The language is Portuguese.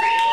Yeah.